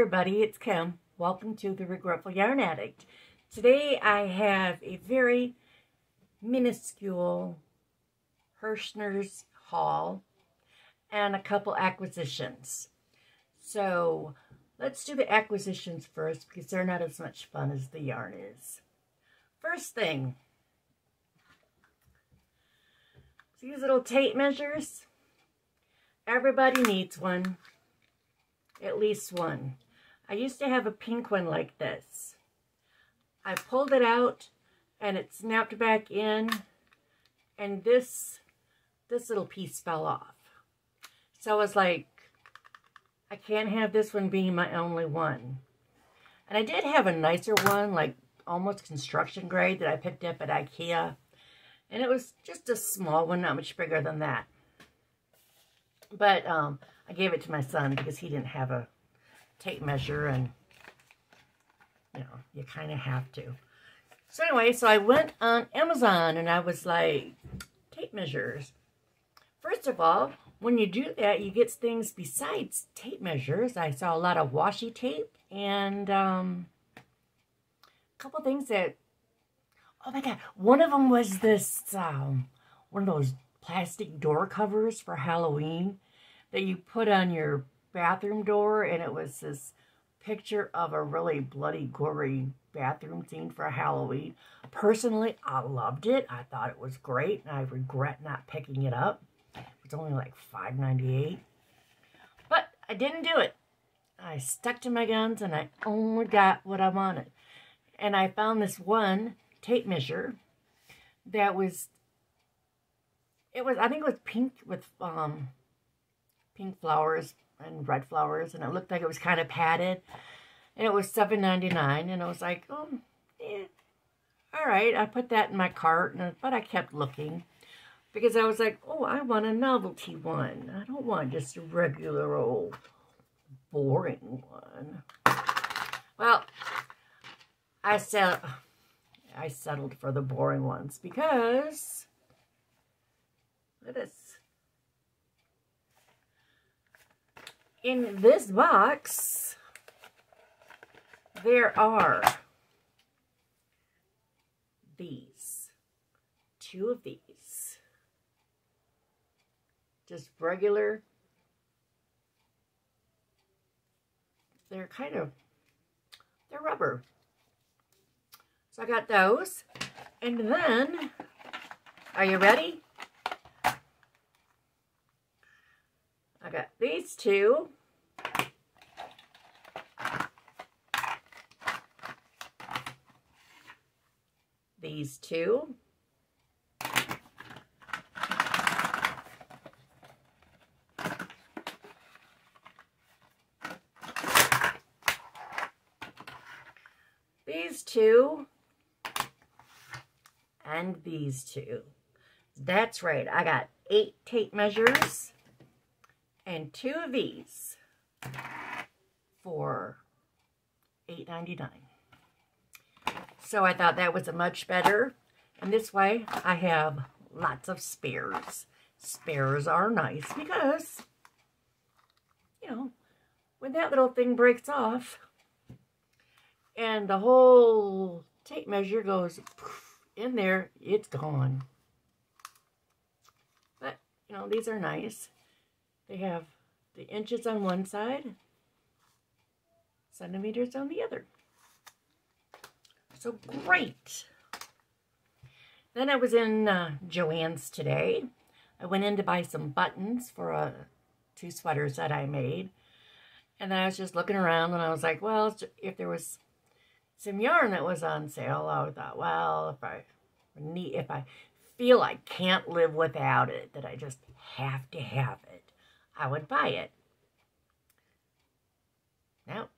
everybody, it's Kim. Welcome to the Regretful Yarn Addict. Today I have a very minuscule Herrschner's haul and a couple acquisitions. So let's do the acquisitions first because they're not as much fun as the yarn is. First thing, these little tape measures. Everybody needs one, at least one. I used to have a pink one like this. I pulled it out and it snapped back in and this this little piece fell off. So I was like, I can't have this one being my only one. And I did have a nicer one, like almost construction grade that I picked up at Ikea. And it was just a small one, not much bigger than that. But um, I gave it to my son because he didn't have a tape measure and, you know, you kind of have to. So anyway, so I went on Amazon and I was like, tape measures. First of all, when you do that, you get things besides tape measures. I saw a lot of washi tape and um, a couple things that, oh my God, one of them was this, um, one of those plastic door covers for Halloween that you put on your bathroom door, and it was this picture of a really bloody, gory bathroom scene for Halloween. Personally, I loved it. I thought it was great, and I regret not picking it up. It's only like $5.98. But I didn't do it. I stuck to my guns, and I only got what I wanted. And I found this one tape measure that was, it was, I think it was pink with um, pink flowers and red flowers, and it looked like it was kind of padded. And it was seven ninety nine, and I was like, oh, yeah, all right. I put that in my cart, and, but I kept looking because I was like, oh, I want a novelty one. I don't want just a regular old boring one. Well, I said I settled for the boring ones because look at this. In this box, there are these, two of these, just regular, they're kind of, they're rubber. So I got those, and then, are you ready? I got these two. These two. These two. And these two. That's right. I got eight tape measures and two of these for $8.99. So I thought that was a much better. And this way I have lots of spares. Spares are nice because, you know, when that little thing breaks off and the whole tape measure goes in there, it's gone. But, you know, these are nice. They have the inches on one side, centimeters on the other. So great. Then I was in uh, today. I went in to buy some buttons for uh, two sweaters that I made. And then I was just looking around and I was like, well, if there was some yarn that was on sale, I thought, well, if I need, if I feel I can't live without it, that I just have to have it, I would buy it. Now,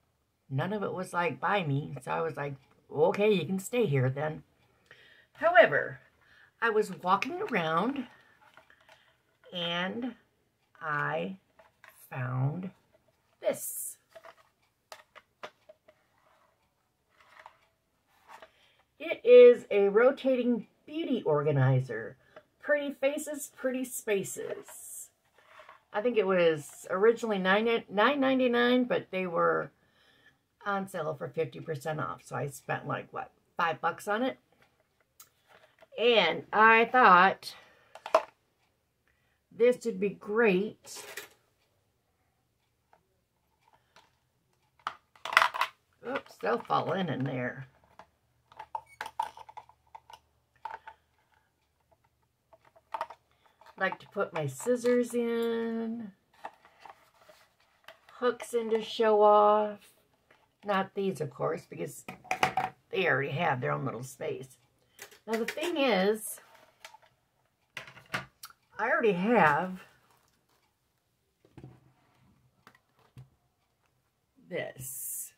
none of it was like buy me, so I was like, okay, you can stay here then. However, I was walking around and I found this. It is a rotating beauty organizer. Pretty faces, pretty spaces. I think it was originally nine nine ninety nine, but they were on sale for 50% off. So I spent like, what, five bucks on it? And I thought this would be great. Oops, they'll fall in in there. Like to put my scissors in, hooks in to show off. Not these, of course, because they already have their own little space. Now, the thing is, I already have this.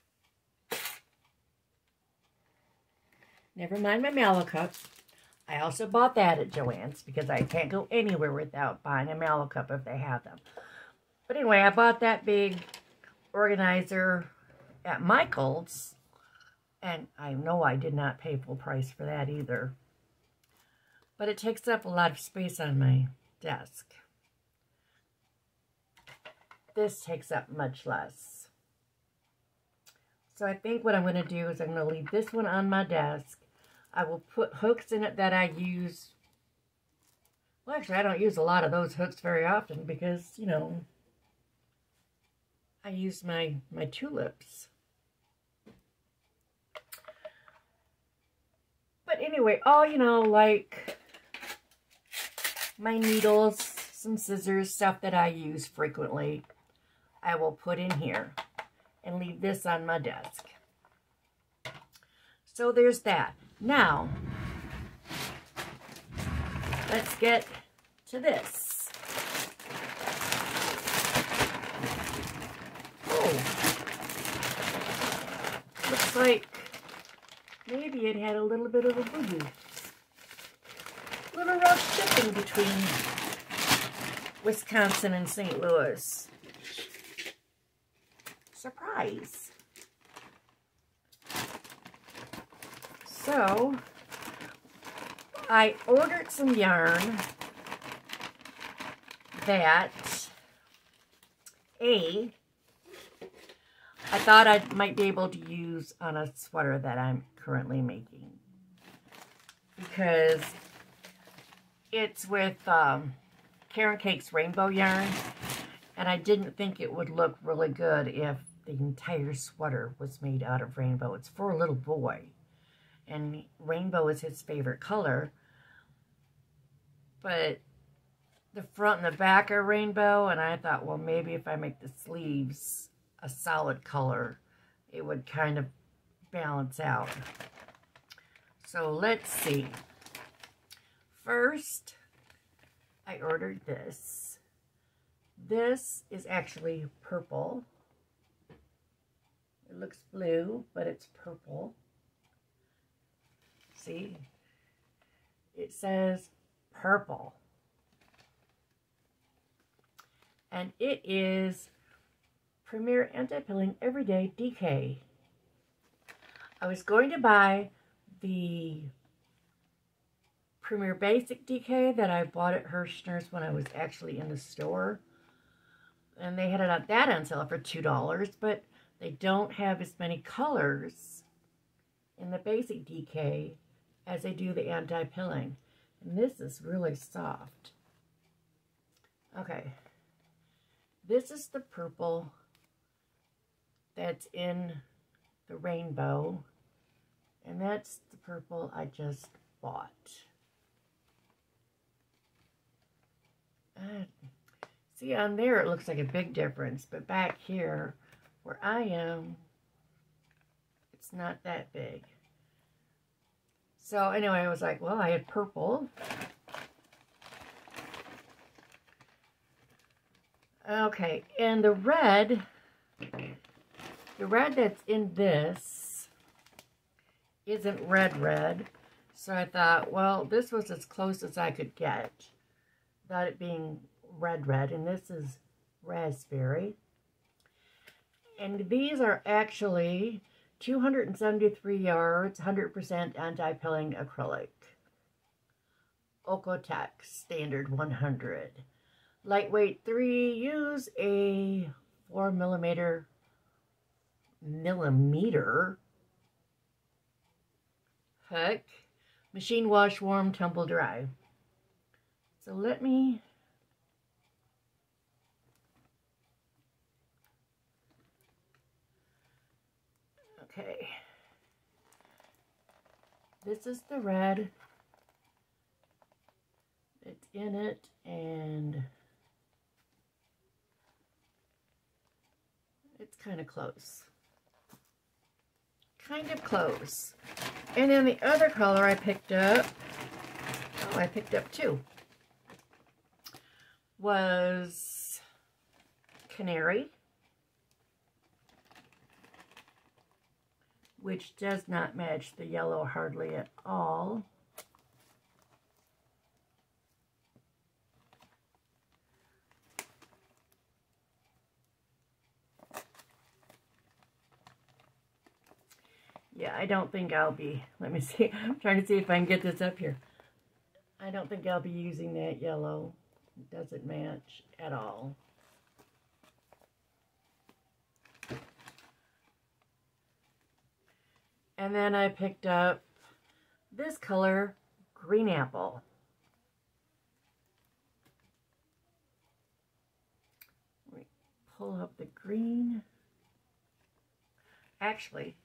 Never mind my mallow cup. I also bought that at Joann's because I can't go anywhere without buying a mallow cup if they have them. But anyway, I bought that big organizer at Michael's. And I know I did not pay full price for that either. But it takes up a lot of space on my desk. This takes up much less. So I think what I'm going to do is I'm going to leave this one on my desk I will put hooks in it that I use. Well, actually, I don't use a lot of those hooks very often because, you know, I use my, my tulips. But anyway, all, you know, like my needles, some scissors, stuff that I use frequently, I will put in here and leave this on my desk. So there's that. Now, let's get to this. Oh, looks like maybe it had a little bit of a boo-boo. Little rough shipping between Wisconsin and St. Louis. Surprise. So, I ordered some yarn that, A, I thought I might be able to use on a sweater that I'm currently making. Because it's with um, Caron Cakes Rainbow Yarn. And I didn't think it would look really good if the entire sweater was made out of rainbow. It's for a little boy and rainbow is his favorite color. But the front and the back are rainbow, and I thought, well, maybe if I make the sleeves a solid color, it would kind of balance out. So let's see. First, I ordered this. This is actually purple. It looks blue, but it's purple see, it says purple. And it is Premier Anti-Pilling Everyday DK. I was going to buy the Premier Basic DK that I bought at Herrschner's when I was actually in the store. And they had it at that on sale for $2, but they don't have as many colors in the basic DK as they do the anti-pilling. And this is really soft. Okay. This is the purple that's in the rainbow. And that's the purple I just bought. Uh, see, on there it looks like a big difference. But back here, where I am, it's not that big. So anyway, I was like, well, I had purple. Okay, and the red, the red that's in this isn't red red. So I thought, well, this was as close as I could get without it being red red. And this is raspberry. And these are actually 273 yards, 100% anti-pilling acrylic. Oeko-Tex Standard 100. Lightweight 3, use a 4 millimeter millimeter. hook. Machine wash, warm, tumble dry. So let me Okay. This is the red. It's in it and it's kind of close. Kind of close. And then the other color I picked up, oh, I picked up two, was Canary. Which does not match the yellow hardly at all. Yeah, I don't think I'll be, let me see, I'm trying to see if I can get this up here. I don't think I'll be using that yellow. It doesn't match at all. And then I picked up this color, Green Apple. Pull up the green. Actually,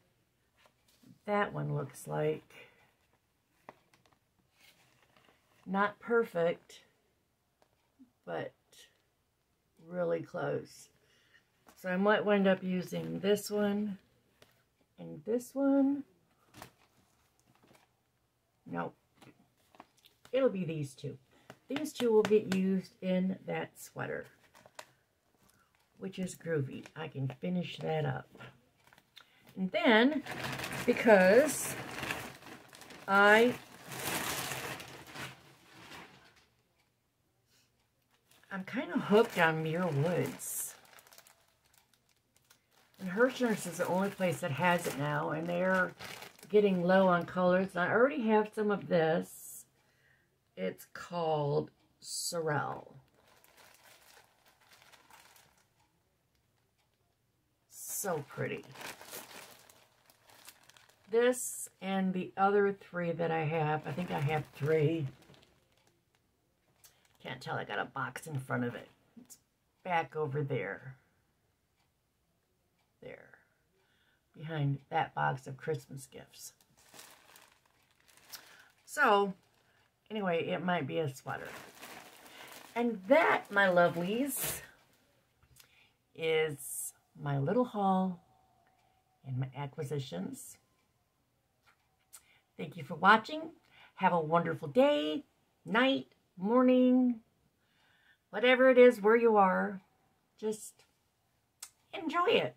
that one looks like not perfect, but really close. So I might wind up using this one and this one, no, it'll be these two. These two will get used in that sweater, which is groovy. I can finish that up. And then, because I I'm kind of hooked on Muir Woods. And Herrschner's is the only place that has it now, and they're getting low on colors. And I already have some of this. It's called Sorrel. So pretty. This and the other three that I have, I think I have three. Can't tell, I got a box in front of it. It's back over there there behind that box of Christmas gifts. So, anyway, it might be a sweater. And that, my lovelies, is my little haul and my acquisitions. Thank you for watching. Have a wonderful day, night, morning, whatever it is where you are. Just enjoy it.